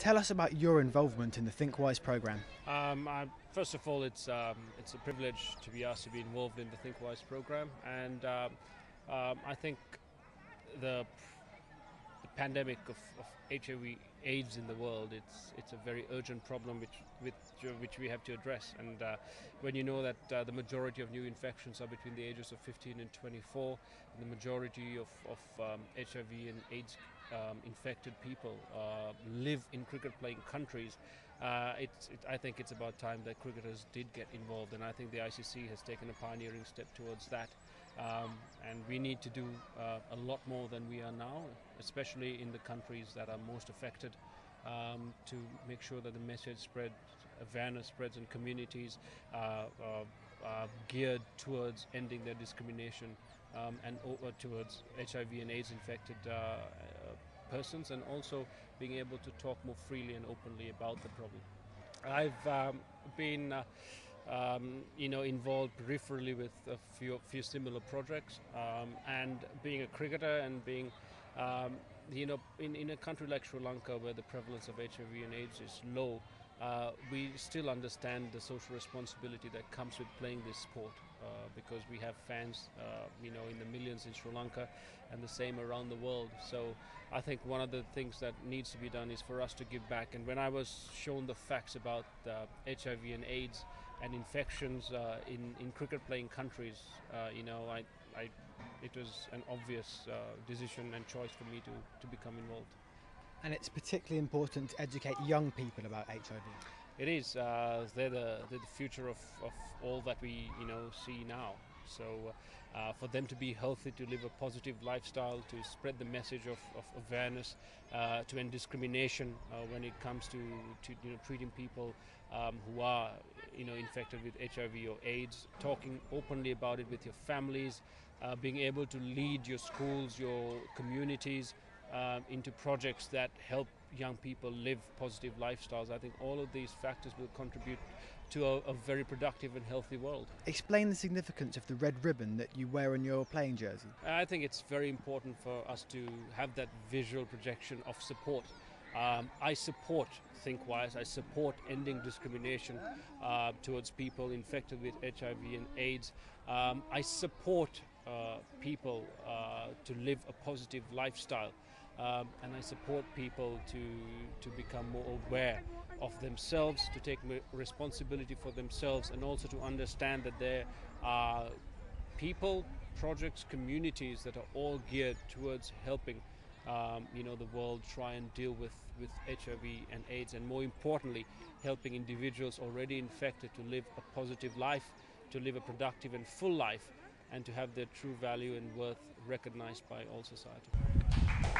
Tell us about your involvement in the ThinkWise program. Um, I, first of all, it's um, it's a privilege to be asked to be involved in the ThinkWise program, and um, um, I think the pandemic of, of HIV/AIDS in the world it's it's a very urgent problem which with which we have to address. And uh, when you know that uh, the majority of new infections are between the ages of 15 and 24, and the majority of, of um, HIV and AIDS um, infected people uh, live in cricket-playing countries, uh, it, I think it's about time that cricketers did get involved, and I think the ICC has taken a pioneering step towards that. Um, and we need to do uh, a lot more than we are now, especially in the countries that are most affected, um, to make sure that the message spreads, awareness spreads in communities uh, uh, geared towards ending their discrimination um, and over towards HIV and AIDS infected uh, uh, persons, and also being able to talk more freely and openly about the problem. I've um, been uh, um, you know, involved peripherally with a few, few similar projects. Um, and being a cricketer and being, um, you know, in, in a country like Sri Lanka where the prevalence of HIV and AIDS is low, uh, we still understand the social responsibility that comes with playing this sport uh, because we have fans, uh, you know, in the millions in Sri Lanka and the same around the world. So I think one of the things that needs to be done is for us to give back. And when I was shown the facts about HIV and AIDS and infections uh, in, in cricket playing countries, uh, you know, I, I, it was an obvious uh, decision and choice for me to, to become involved and it's particularly important to educate young people about HIV. It is. Uh, they're, the, they're the future of, of all that we you know see now. So, uh, for them to be healthy, to live a positive lifestyle, to spread the message of, of awareness, uh, to end discrimination uh, when it comes to, to you know, treating people um, who are you know infected with HIV or AIDS, talking openly about it with your families, uh, being able to lead your schools, your communities um, into projects that help young people live positive lifestyles. I think all of these factors will contribute to a, a, very productive and healthy world. Explain the significance of the red ribbon that you wear on your playing jersey. I think it's very important for us to have that visual projection of support. Um, I support ThinkWise. I support ending discrimination uh, towards people infected with HIV and AIDS. Um, I support uh, people uh, to live a positive lifestyle. Um, and I support people to to become more aware of themselves, to take responsibility for themselves, and also to understand that there are people, projects, communities that are all geared towards helping. Um, you know the world try and deal with with HIV and AIDS, and more importantly, helping individuals already infected to live a positive life, to live a productive and full life, and to have their true value and worth recognized by all society.